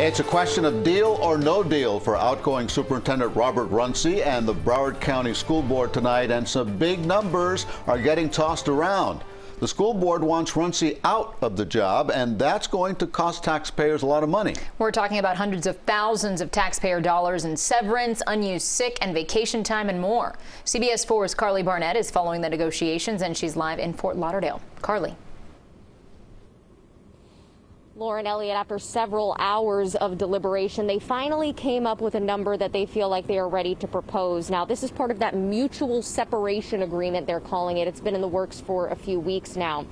It's a question of deal or no deal for outgoing Superintendent Robert Runcie and the Broward County School Board tonight, and some big numbers are getting tossed around. The school board wants Runcie out of the job, and that's going to cost taxpayers a lot of money. We're talking about hundreds of thousands of taxpayer dollars in severance, unused sick and vacation time, and more. CBS 4's Karli Barnett is following the negotiations, and she's live in Fort Lauderdale. Karli. Lauren Elliott, after several hours of deliberation, they finally came up with a number that they feel like they are ready to propose. Now, this is part of that mutual separation agreement, they're calling it. It's been in the works for a few weeks now.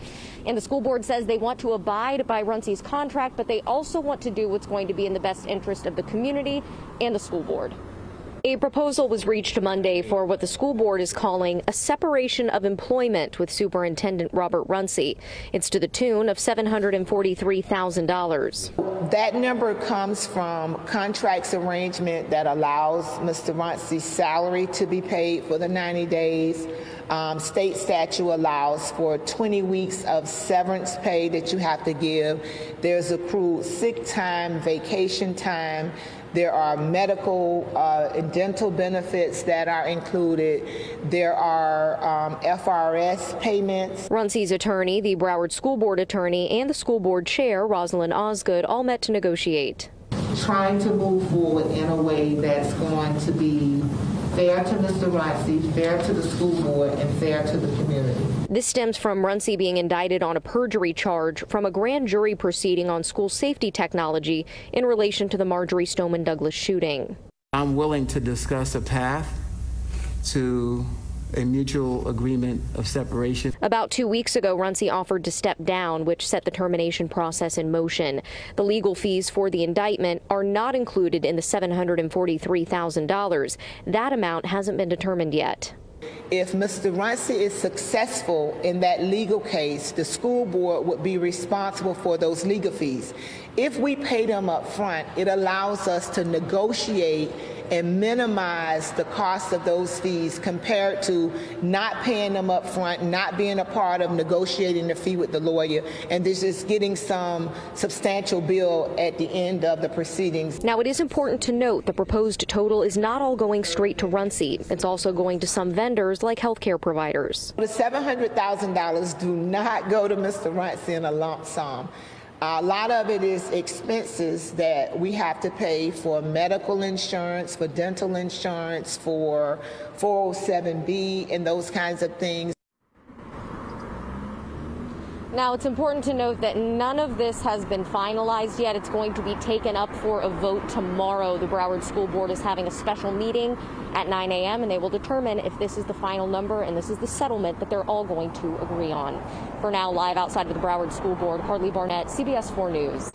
And the school board says they want to abide by Runcie's contract, but they also want to do what's going to be in the best interest of the community and the school board. A proposal was reached Monday for what the school board is calling a separation of employment with Superintendent Robert Runcie. It's to the tune of $743,000. That number comes from contracts arrangement that allows Mr. Runcie's salary to be paid for the 90 days. Um, state statute allows for 20 weeks of severance pay that you have to give. There's accrued sick time, vacation time. There are medical uh, and dental benefits that are included. There are um, FRS payments. Runcie's attorney, the Broward School Board attorney, and the school board chair, Rosalind Osgood, all met to negotiate. Trying to move forward in a way that's going to be fair to Mr. Runcie, fair to the school board, and fair to the community. This stems from Runcie being indicted on a perjury charge from a grand jury proceeding on school safety technology in relation to the Marjory Stoneman Douglas shooting. I'm willing to discuss a path to a mutual agreement of separation. About two weeks ago, Runcie offered to step down, which set the termination process in motion. The legal fees for the indictment are not included in the $743,000. That amount hasn't been determined yet. If Mr. Runcie is successful in that legal case, the school board would be responsible for those legal fees. If we pay them up front, it allows us to negotiate and minimize the cost of those fees compared to not paying them up front, not being a part of negotiating the fee with the lawyer, and this is getting some substantial bill at the end of the proceedings. Now, it is important to note the proposed total is not all going straight to Runcie. It's also going to some vendors like healthcare providers. The $700,000 do not go to Mr. Runcie in a lump sum. A lot of it is expenses that we have to pay for medical insurance, for dental insurance, for 407B, and those kinds of things. Now, it's important to note that none of this has been finalized yet. It's going to be taken up for a vote tomorrow. The Broward School Board is having a special meeting at 9 a.m., and they will determine if this is the final number and this is the settlement that they're all going to agree on. For now, live outside of the Broward School Board, Karli Barnett, CBS 4 News.